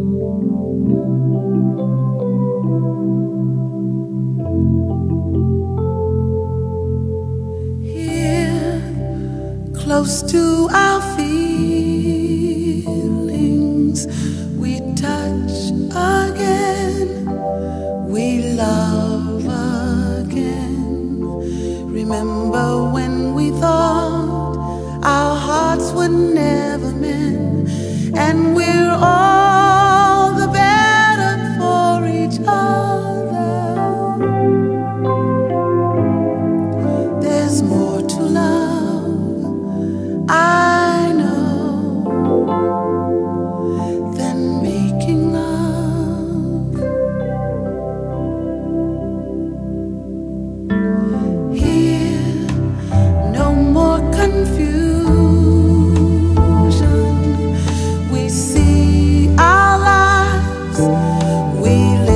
Here, close to our feelings, we touch again, we love again. Remember when we thought our hearts would never mend, and we're all. believe